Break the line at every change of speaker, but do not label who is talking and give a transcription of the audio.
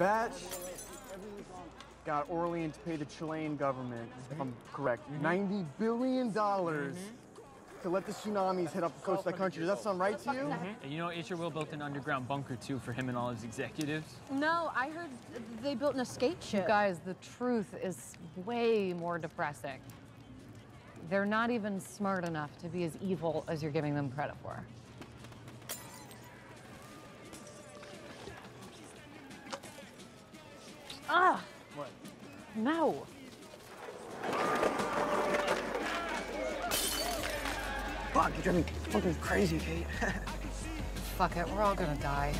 BASH got Orlean to pay the Chilean government, if I'm correct, mm-hmm. $90 billion mm-hmm. to let the tsunamis hit up the coast of that country. Does that sound right to you? Mm-hmm.
And you know, Isherwell built an underground bunker too for him and all his executives.
No, I heard they built an escape ship.
You guys, the truth is way more depressing. They're not even smart enough to be as evil as you're giving them credit for. Ah!
What?
No.
Fuck, you're driving fucking crazy, Kate.
Fuck it, we're all gonna die.